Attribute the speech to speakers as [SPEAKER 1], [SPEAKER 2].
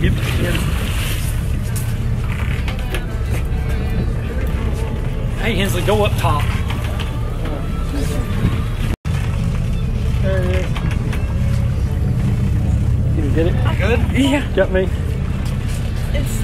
[SPEAKER 1] hip. Hey Hensley, go up top. There it is. Can you get it?
[SPEAKER 2] Good?
[SPEAKER 1] Yeah. Got me.
[SPEAKER 3] It's.